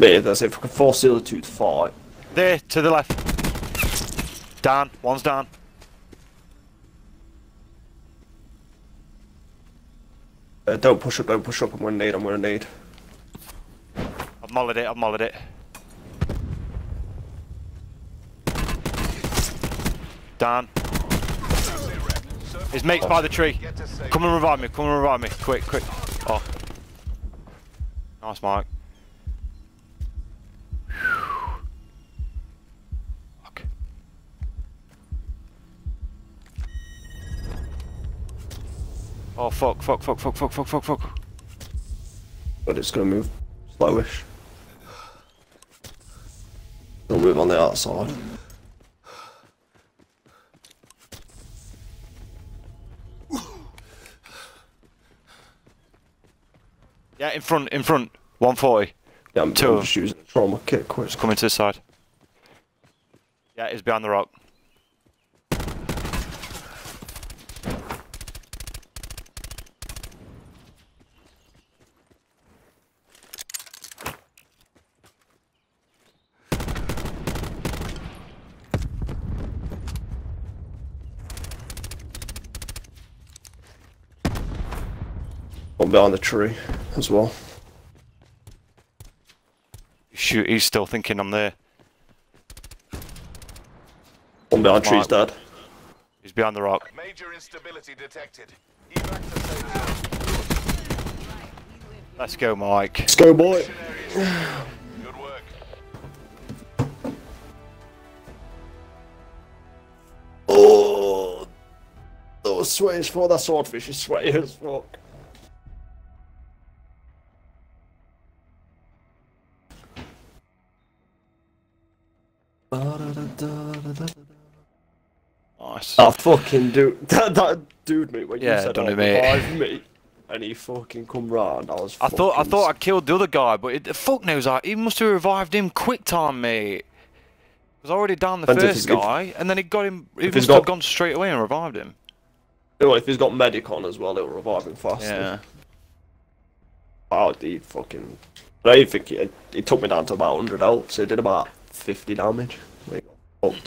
Mate, that's if I can force the other two to fight. There, to the left. Down. One's down. Uh, don't push up, don't push up. I'm gonna need, I'm gonna need. I've mollied it. I've mollied it. Down. His mate's by the tree. Come and revive me. Come and revive me. Quick, quick. Oh. Nice, Mike. Oh fuck, fuck, fuck, fuck, fuck, fuck, fuck, fuck. But it's gonna move slowish. It'll move on the outside. Yeah, in front, in front. 140. Yeah, I'm, Two. I'm just using a trauma kit quick. Coming to the side. Yeah, he's behind the rock. One behind the tree as well. Shoot, he's still thinking I'm there. One behind tree's Mark. dead. He's behind the rock. Major instability detected. Evac to safe zone. Let's go, Mike. Let's go, boy. Good work. Oh, those sweaty as fuck. That swordfish is sweaty as fuck. Nice. That fucking dude, that, that dude, mate. When Yeah, you said, done "Oh, it, mate." revive me, and he fucking come round, I was. I thought I thought I killed the other guy, but it, fuck knows I. He must have revived him quick time, mate. I was already down the first if- guy, and then he got him. He must have got- gone straight away and revived him. Know, if he's got medic on as well, it'll revive him faster. Yeah. Oh, he fucking. I think he, he took me down to about 100 health, so he did about 50 damage. Like, oh,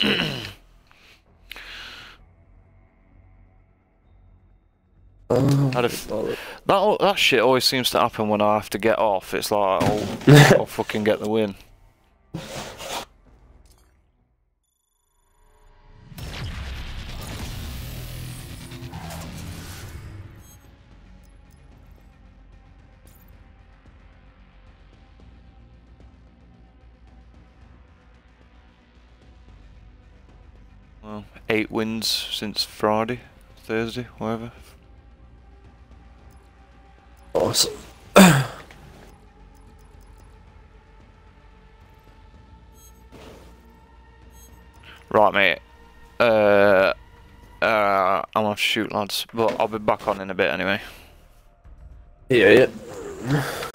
um, I'd That that shit always seems to happen when I have to get off. It's like I'll, I'll fucking get the win. Well, eight wins since Friday, Thursday, whatever. awesome. Right, mate. Uh, uh, I'm off shoot, lads. But I'll be back on in a bit anyway. Yeah, yeah.